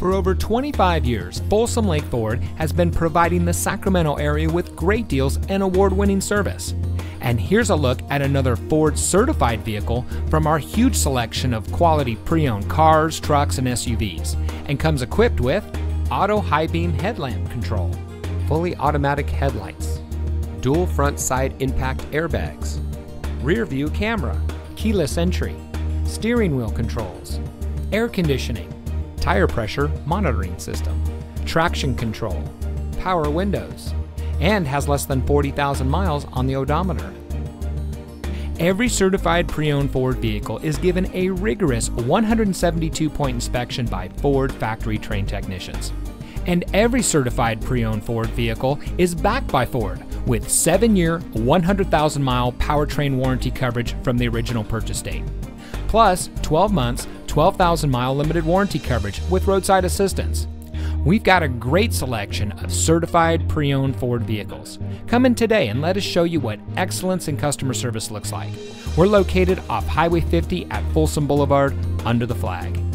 For over 25 years, Folsom Lake Ford has been providing the Sacramento area with great deals and award winning service. And here's a look at another Ford certified vehicle from our huge selection of quality pre owned cars, trucks, and SUVs, and comes equipped with auto high beam headlamp control, fully automatic headlights, dual front side impact airbags, rear view camera, keyless entry, steering wheel controls, air conditioning tire pressure monitoring system, traction control, power windows, and has less than 40,000 miles on the odometer. Every certified pre owned Ford vehicle is given a rigorous 172 point inspection by Ford factory trained technicians. And every certified pre owned Ford vehicle is backed by Ford with 7 year, 100,000 mile powertrain warranty coverage from the original purchase date. Plus, 12 months 12,000 mile limited warranty coverage with roadside assistance. We've got a great selection of certified pre owned Ford vehicles. Come in today and let us show you what excellence in customer service looks like. We're located off Highway 50 at Folsom Boulevard under the flag.